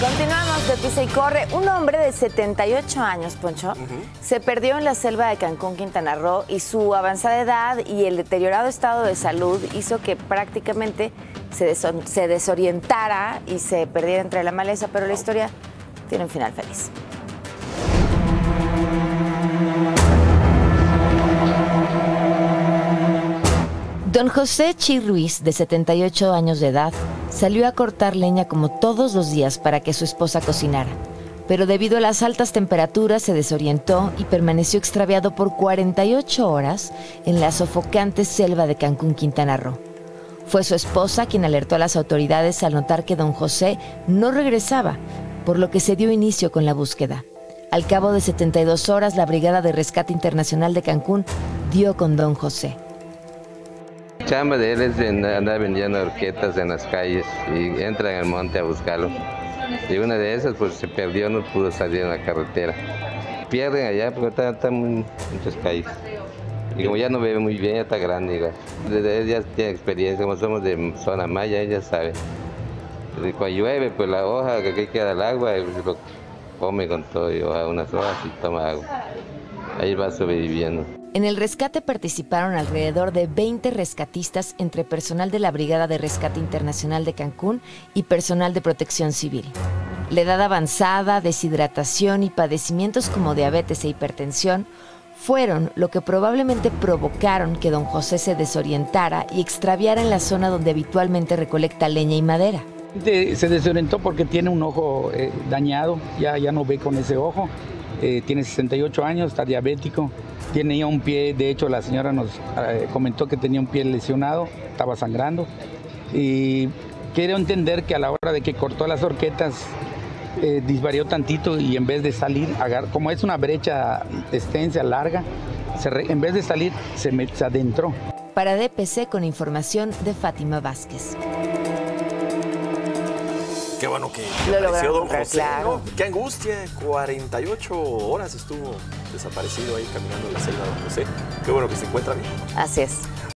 Continuamos de Pisa y Corre. Un hombre de 78 años, Poncho, se perdió en la selva de Cancún, Quintana Roo, y su avanzada edad y el deteriorado estado de salud hizo que prácticamente se, se desorientara y se perdiera entre la maleza, pero la historia tiene un final feliz. Don José Chi Ruiz, de 78 años de edad, salió a cortar leña como todos los días para que su esposa cocinara. Pero debido a las altas temperaturas se desorientó y permaneció extraviado por 48 horas en la sofocante selva de Cancún, Quintana Roo. Fue su esposa quien alertó a las autoridades al notar que don José no regresaba, por lo que se dio inicio con la búsqueda. Al cabo de 72 horas, la Brigada de Rescate Internacional de Cancún dio con don José chamba de él es andar vendiendo horquetas en las calles y entra en el monte a buscarlo. Y una de esas pues se perdió, no pudo salir en la carretera. Pierden allá porque están, en muchas calles. Y como ya no bebe muy bien, ya está grande. Desde él ya tiene experiencia, como somos de zona maya, ella sabe. Cuando llueve, pues la hoja que queda el agua, lo come con todo, y unas hojas y toma agua. Ahí va sobreviviendo. En el rescate participaron alrededor de 20 rescatistas entre personal de la Brigada de Rescate Internacional de Cancún y personal de protección civil. La edad avanzada, deshidratación y padecimientos como diabetes e hipertensión fueron lo que probablemente provocaron que don José se desorientara y extraviara en la zona donde habitualmente recolecta leña y madera. Se desorientó porque tiene un ojo eh, dañado, ya, ya no ve con ese ojo, eh, tiene 68 años, está diabético, Tenía un pie, de hecho la señora nos eh, comentó que tenía un pie lesionado, estaba sangrando. Y quiero entender que a la hora de que cortó las horquetas, eh, disvarió tantito y en vez de salir, como es una brecha extensa, larga, en vez de salir, se, adentró. Para DPC con información de Fátima Vázquez. Qué bueno que apareció don José. Qué angustia, 48 horas estuvo desaparecido ahí caminando en la selva don José. Qué bueno que se encuentra bien. Así es.